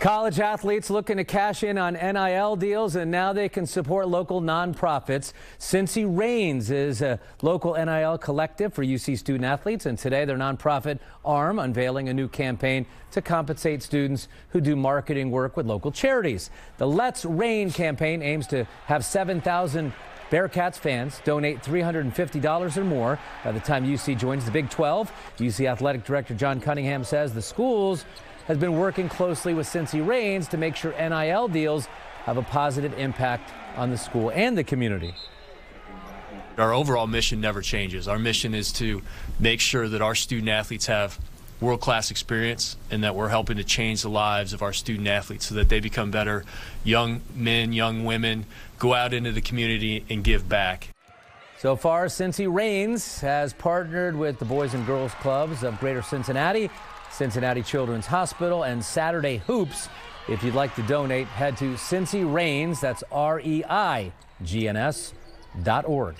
College athletes looking to cash in on NIL deals, and now they can support local nonprofits. Cincy Reigns is a local NIL collective for UC student athletes, and today their nonprofit arm unveiling a new campaign to compensate students who do marketing work with local charities. The Let's Reign campaign aims to have 7,000 Bearcats fans donate $350 or more by the time UC joins the Big 12. UC Athletic Director John Cunningham says the schools has been working closely with Cincy Reigns to make sure NIL deals have a positive impact on the school and the community. Our overall mission never changes. Our mission is to make sure that our student athletes have world class experience and that we're helping to change the lives of our student athletes so that they become better young men, young women, go out into the community and give back. So far, Cincy Reigns has partnered with the Boys and Girls Clubs of Greater Cincinnati, Cincinnati Children's Hospital, and Saturday Hoops. If you'd like to donate, head to Cincy Reigns, that's R E I G N S dot org.